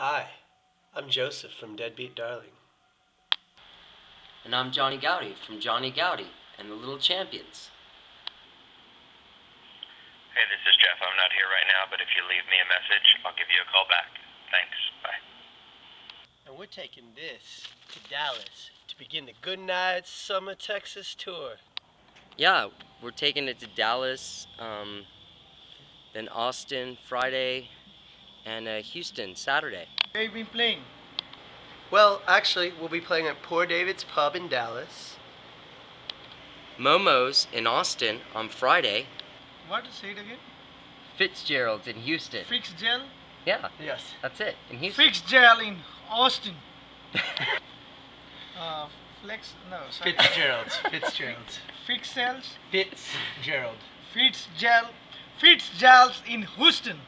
Hi, I'm Joseph from Deadbeat Darling. And I'm Johnny Goudie from Johnny Goudie and the Little Champions. Hey, this is Jeff. I'm not here right now, but if you leave me a message, I'll give you a call back. Thanks. Bye. And we're taking this to Dallas to begin the Good Night Summer Texas tour. Yeah, we're taking it to Dallas, um, then Austin Friday, and uh, Houston Saturday. Where you been playing? Well, actually, we'll be playing at Poor David's Pub in Dallas. Momo's in Austin on Friday. What? Say it again. Fitzgerald's in Houston. Fitzgerald. Yeah, Yes. that's it. In Houston. Fitzgerald in Austin. uh, Flex. No, sorry. Fitzgerald's. Fitzgerald's. Fitzgerald. Fitzgerald. Fitzgerald. Fitzgerald in Houston.